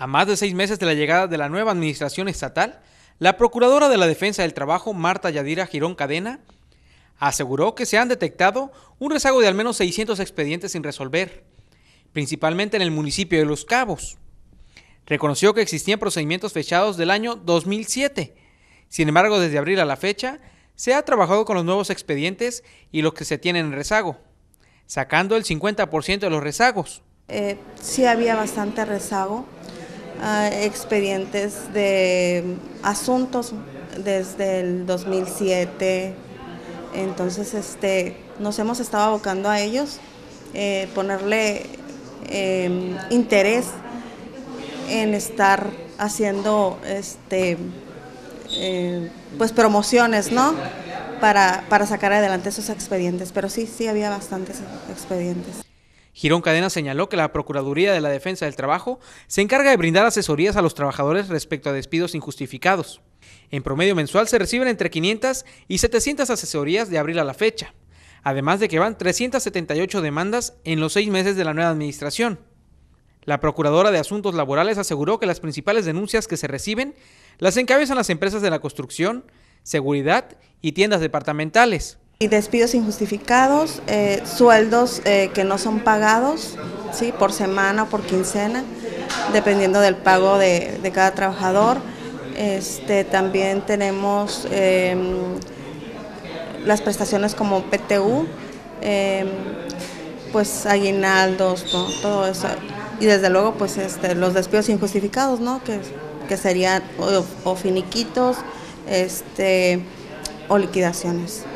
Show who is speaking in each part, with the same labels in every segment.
Speaker 1: A más de seis meses de la llegada de la nueva administración estatal, la Procuradora de la Defensa del Trabajo, Marta Yadira Girón Cadena, aseguró que se han detectado un rezago de al menos 600 expedientes sin resolver, principalmente en el municipio de Los Cabos. Reconoció que existían procedimientos fechados del año 2007. Sin embargo, desde abril a la fecha, se ha trabajado con los nuevos expedientes y los que se tienen en rezago, sacando el 50% de los rezagos.
Speaker 2: Eh, sí había bastante rezago expedientes de asuntos desde el 2007. Entonces, este, nos hemos estado abocando a ellos, eh, ponerle em, interés en estar haciendo este, eh, pues promociones, ¿no? Para, para sacar adelante esos expedientes. Pero sí, sí había bastantes expedientes.
Speaker 1: Girón Cadena señaló que la Procuraduría de la Defensa del Trabajo se encarga de brindar asesorías a los trabajadores respecto a despidos injustificados. En promedio mensual se reciben entre 500 y 700 asesorías de abril a la fecha, además de que van 378 demandas en los seis meses de la nueva administración. La Procuradora de Asuntos Laborales aseguró que las principales denuncias que se reciben las encabezan las empresas de la construcción, seguridad y tiendas departamentales.
Speaker 2: Y despidos injustificados, eh, sueldos eh, que no son pagados, ¿sí? por semana o por quincena, dependiendo del pago de, cada trabajador. Este, también tenemos em, las prestaciones como PTU, em, pues aguinaldos, todo eso. Y desde luego pues este, los despidos injustificados, ¿no? que, que serían o, finiquitos este, o liquidaciones.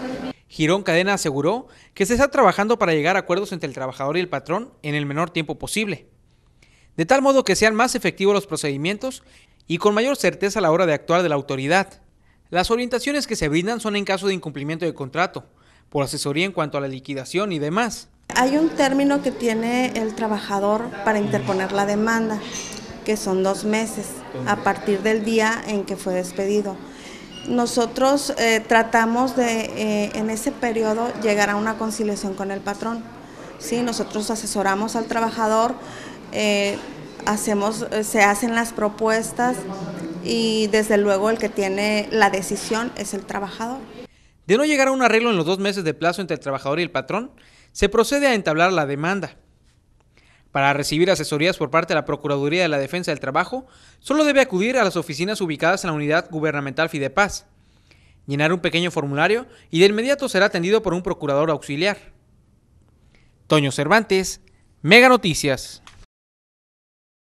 Speaker 1: Girón Cadena aseguró que se está trabajando para llegar a acuerdos entre el trabajador y el patrón en el menor tiempo posible, de tal modo que sean más efectivos los procedimientos y con mayor certeza a la hora de actuar de la autoridad. Las orientaciones que se brindan son en caso de incumplimiento de contrato, por asesoría en cuanto a la liquidación y demás.
Speaker 2: Hay un término que tiene el trabajador para interponer la demanda, que son dos meses, a partir del día en que fue despedido. Nosotros eh, tratamos de eh, en ese periodo llegar a una conciliación con el patrón. ¿sí? Nosotros asesoramos al trabajador, eh, hacemos, se hacen las propuestas y desde luego el que tiene la decisión es el trabajador.
Speaker 1: De no llegar a un arreglo en los dos meses de plazo entre el trabajador y el patrón, se procede a entablar la demanda. Para recibir asesorías por parte de la Procuraduría de la Defensa del Trabajo, solo debe acudir a las oficinas ubicadas en la unidad gubernamental Fidepaz, llenar un pequeño formulario y de inmediato será atendido por un procurador auxiliar. Toño Cervantes, Mega Noticias.